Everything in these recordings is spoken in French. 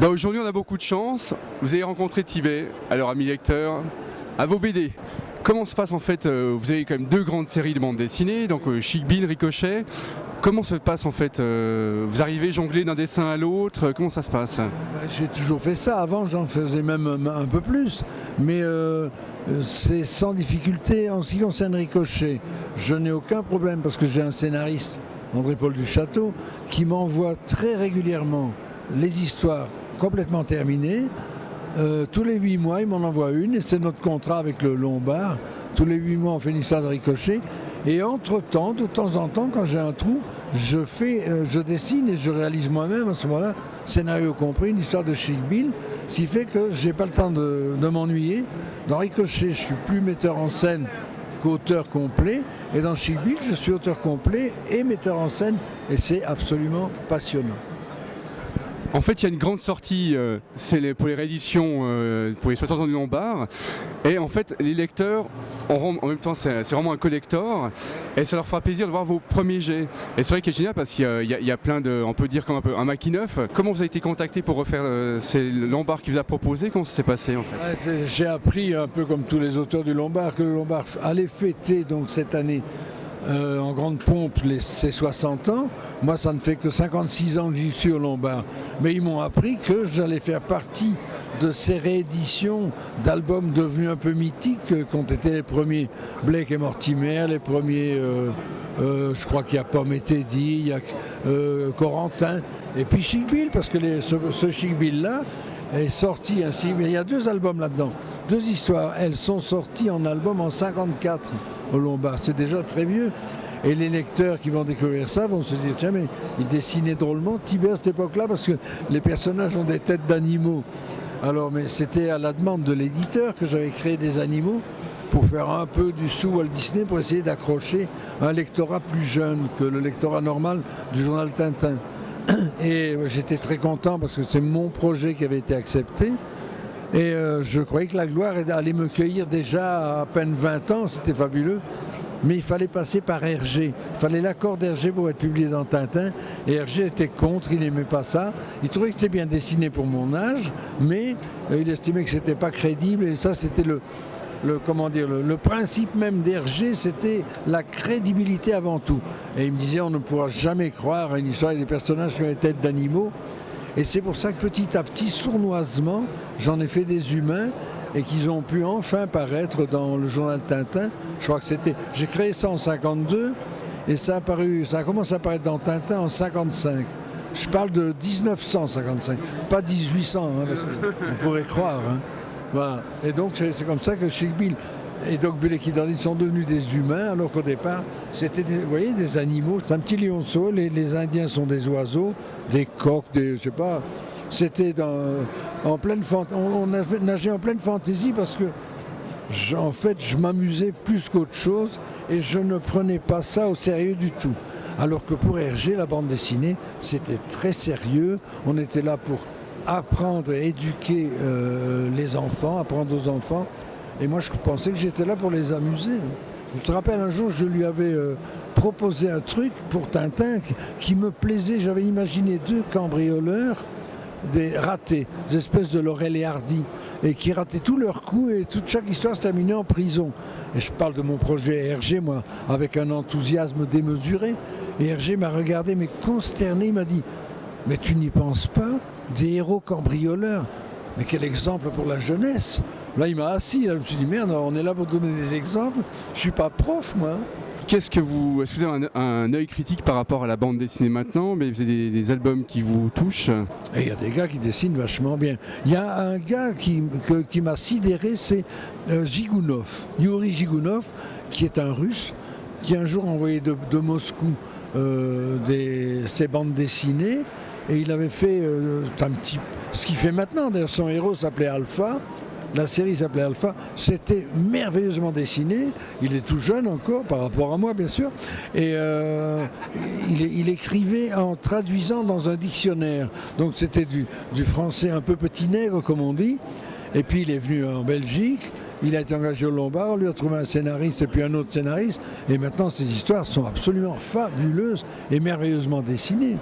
Bah aujourd'hui on a beaucoup de chance. Vous avez rencontré Tibet, alors ami lecteur, à vos BD. Comment se passe en fait euh, Vous avez quand même deux grandes séries de bandes dessinées, donc euh, Chic Bill, Ricochet. Comment se passe en fait euh, Vous arrivez jongler d'un dessin à l'autre Comment ça se passe? Bah, J'ai toujours fait ça. Avant, j'en faisais même un un peu plus. Mais c'est sans difficulté. En ce qui concerne Ricochet, je n'ai aucun problème parce que j'ai un scénariste, André-Paul Duchâteau, qui m'envoie très régulièrement les histoires complètement terminées. Euh, tous les huit mois, il m'en envoie une, et c'est notre contrat avec le Lombard. Tous les huit mois, on fait une histoire de ricochet. Et entre-temps, de temps en temps, quand j'ai un trou, je, fais, euh, je dessine et je réalise moi-même à ce moment-là, scénario compris, une histoire de Chic Bill, ce qui fait que j'ai pas le temps de, de m'ennuyer. Dans Ricochet, je suis plus metteur en scène qu'auteur complet. Et dans Chic Bill, je suis auteur complet et metteur en scène. Et c'est absolument passionnant. En fait, il y a une grande sortie, euh, c'est pour les rééditions euh, pour les 60 ans du Lombard. Et en fait, les lecteurs, en même temps, c'est vraiment un collector. Et ça leur fera plaisir de voir vos premiers jets. Et c'est vrai qu'il est génial parce qu'il y a- plein de, on peut dire comme un peu un maquis neuf. Comment vous avez été contacté pour refaire euh, Lombard qui vous a proposé? Comment ça s'est passé en fait? C'est- J'ai appris, un peu comme tous les auteurs du Lombard, que le Lombard allait fêter donc cette année euh, en grande pompe les, ses 60 ans. Moi, ça ne fait que 56 ans que j'y suis au Lombard. Mais ils m'ont appris que j'allais faire partie de ces rééditions d'albums devenus un peu mythiques, euh, qu'ont été les premiers Blake et Mortimer, les premiers, euh, euh, je crois qu'il y a Pomme et Teddy, il y a Corentin, et puis Chic Bill, parce que ce, ce Chic Bill-là, est sorti ainsi. Mais il y a deux albums là-dedans, deux histoires. Elles sont sorties en album en 54 au Lombard. C'est déjà très vieux. Et les lecteurs qui vont découvrir ça vont se dire tiens mais il dessinait drôlement Tibet à cette époque-là parce que les personnages ont des têtes d'animaux. Alors mais c'était à la demande de l'éditeur que j'avais créé des animaux pour faire un peu du sous Walt Disney pour essayer d'accrocher un lectorat plus jeune que le lectorat normal du journal Tintin. Et euh, j'étais très content parce que c'est mon projet qui avait été accepté. Et euh, je croyais que la gloire allait me cueillir déjà à peine 20 ans, c'était fabuleux. Mais il fallait passer par Hergé. Il fallait l'accord d'Hergé pour être publié dans Tintin. Et Hergé était contre, il n'aimait pas ça. Il trouvait que c'était bien dessiné pour mon âge, mais euh, il estimait que c'était pas crédible. Et ça, c'était le, le, principe même d'Hergé, c'était la crédibilité avant tout. Et il me disait, on ne pourra jamais croire à une histoire avec des personnages qui ont des têtes d'animaux. Et c'est pour ça que petit à petit, sournoisement, j'en ai fait des humains et qu'ils ont pu enfin paraître dans le journal Tintin. Je crois que c'était. J'ai créé ça en 52 et ça a apparu, ça commencé à apparaître dans Tintin en 55. Je parle de 1955, pas 1800, hein, parce on pourrait croire. hein. Et donc c'est comme ça que Chic Bill et Kid Darling sont devenus des humains, alors qu'au départ, c'était des, des animaux. C'est un petit lionceau, les, Indiens sont des oiseaux, des coqs, des, je sais pas. C'était en pleine on, nagé en pleine fantaisie parce que en fait, je m'amusais plus qu'autre chose et je ne prenais pas ça au sérieux du tout. Alors que pour Hergé, la bande dessinée, c'était très sérieux. On était là pour apprendre et éduquer euh, les enfants, apprendre aux enfants. Et moi, je pensais que j'étais là pour les amuser. Je te rappelle, un jour, je lui avais euh, proposé un truc pour Tintin qui, me plaisait. J'avais imaginé deux cambrioleurs des ratés, des espèces de Laurel et Hardy, et qui rataient tous leurs coups et toute chaque histoire se terminait en prison. Et je parle de mon projet Hergé, moi, avec un enthousiasme démesuré. Et Hergé m'a regardé, mais consterné, il m'a dit Mais tu n'y penses pas Des héros cambrioleurs mais quel exemple pour la jeunesse Là, il m'a assis, là, je me suis dit, merde, on est là pour donner des exemples. Je suis pas prof, moi. Qu'est-ce que vous. Est-ce que vous avez un, un œil critique par rapport à la bande dessinée maintenant? Mais vous avez des, des albums qui vous touchent? Et il y a des gars qui dessinent vachement bien. Il y a un gars qui, que- qui m'a sidéré, c'est euh, Yuri Jigounov, qui est un russe, qui un jour a envoyé de, de Moscou euh, des, ses bandes dessinées. Et il avait fait euh, un petit, ce qu'il fait maintenant. D'ailleurs, son héros s'appelait Alpha. La série s'appelait Alpha. C'était merveilleusement dessiné. Il est tout jeune encore, par rapport à moi, bien sûr. Et euh, il, écrivait en traduisant dans un dictionnaire. Donc c'était du français un peu petit nègre, comme on dit. Et puis il est venu en Belgique. Il a été engagé au Lombard, on lui a trouvé un scénariste et puis un autre scénariste. Et maintenant, ces histoires sont absolument fabuleuses et merveilleusement dessinées.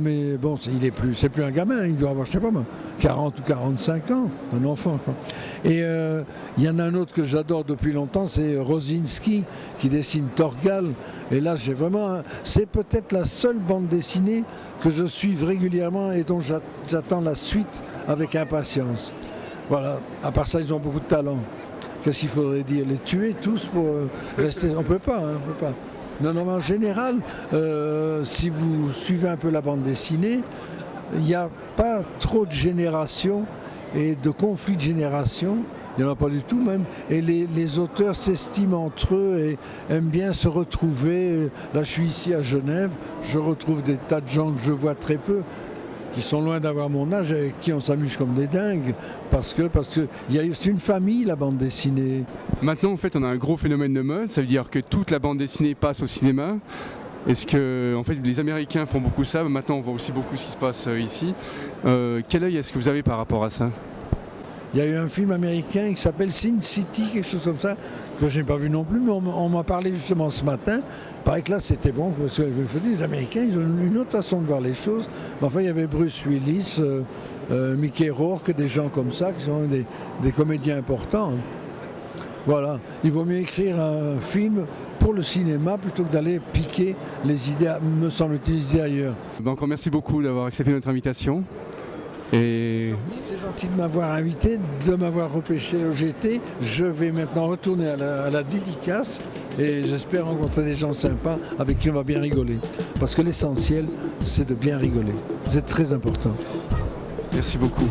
Mais bon, c'est- il est plus, c'est plus un gamin, il doit avoir, je sais pas moi, 40 ou 45 ans, un enfant. Et euh, il y en a un autre que j'adore depuis longtemps, c'est Rosinski qui dessine Torgal. Et là, j'ai vraiment, c'est peut-être la seule bande dessinée que je suive régulièrement et dont j'a- j'attends la suite avec impatience. Voilà. À part ça, ils ont beaucoup de talent. Qu'est-ce qu'il faudrait dire? Les tuer tous pour euh, rester? On peut pas, hein, on peut pas. Non, non, mais en général, euh, si vous suivez un peu la bande dessinée, il n'y a pas trop de générations et de conflits de génération. Il n'y en a pas du tout même. Et les auteurs s'estiment entre eux et aiment bien se retrouver. Là, je suis ici à Genève. Je retrouve des tas de gens que je vois très peu, qui sont loin d'avoir mon âge, et avec qui on s'amuse comme des dingues. Parce que parce que il y a- c'est une famille, la bande dessinée. Maintenant, en fait, on a un gros phénomène de mode. Ça veut dire que toute la bande dessinée passe au cinéma. Est-ce que, en fait, les Américains font beaucoup ça Maintenant, on voit aussi beaucoup ce qui se passe euh, ici. Euh, quel œil est-ce que vous avez par rapport à ça? Il y a eu un film américain qui s'appelle Sin City, quelque chose comme ça, que je n'ai pas vu non plus, mais on, m'a parlé justement ce matin. Pareil que là, c'était bon, parce que les Américains, ils ont une autre façon de voir les choses. Enfin, il y avait Bruce Willis, euh, euh, Mickey Rourke, des gens comme ça, qui sont des, des comédiens importants. Voilà, il vaut mieux écrire un film pour le cinéma plutôt que d'aller piquer les idées, me semble-t-il, ailleurs. Ben, Encore merci beaucoup d'avoir accepté notre invitation. Et C'est gentil de m'avoir invité, de m'avoir repêché au GT. Je vais maintenant retourner à la, à la dédicace et j'espère rencontrer des gens sympas avec qui on va bien rigoler. Parce que l'essentiel, c'est de bien rigoler. C'est très important. merci beaucoup.